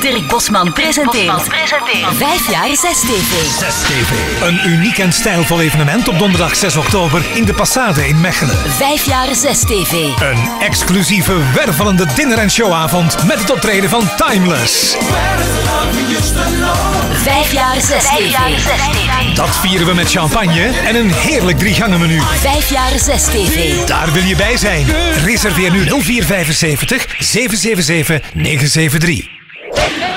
Dirk Bosman presenteert. Vijf jaar 6 TV. 6 TV. Een uniek en stijlvol evenement op donderdag 6 oktober in de Passade in Mechelen. Vijf jaar 6 TV. Een exclusieve, wervelende dinner- en showavond met het optreden van Timeless. Vijf jaar 6 TV. Dat vieren we met champagne en een heerlijk drie gangen menu. Vijf jaar 6 TV. Daar wil je bij zijn. Reserveer nu 0475 777 973. Hey!